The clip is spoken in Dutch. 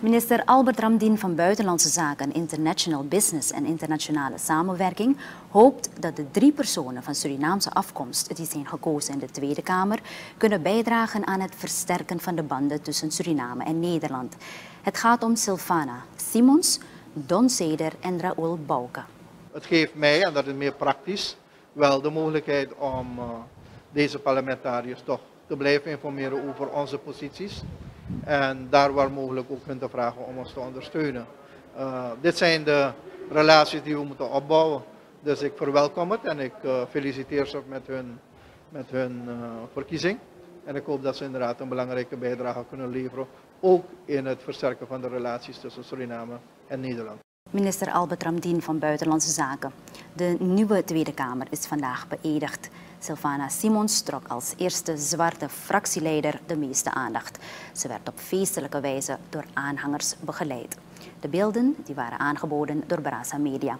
Minister Albert Ramdien van Buitenlandse Zaken, International Business en Internationale Samenwerking hoopt dat de drie personen van Surinaamse afkomst die zijn gekozen in de Tweede Kamer kunnen bijdragen aan het versterken van de banden tussen Suriname en Nederland. Het gaat om Sylvana Simons, Don Seder en Raoul Bouke. Het geeft mij, en dat is meer praktisch, wel de mogelijkheid om uh, deze parlementariërs toch te blijven informeren over onze posities. En daar waar mogelijk ook hun te vragen om ons te ondersteunen. Uh, dit zijn de relaties die we moeten opbouwen. Dus ik verwelkom het en ik uh, feliciteer ze met hun, met hun uh, verkiezing. En ik hoop dat ze inderdaad een belangrijke bijdrage kunnen leveren. Ook in het versterken van de relaties tussen Suriname en Nederland. Minister Albert Ramdien van Buitenlandse Zaken. De nieuwe Tweede Kamer is vandaag beëdigd. Sylvana Simons trok als eerste zwarte fractieleider de meeste aandacht. Ze werd op feestelijke wijze door aanhangers begeleid. De beelden die waren aangeboden door Brasa Media.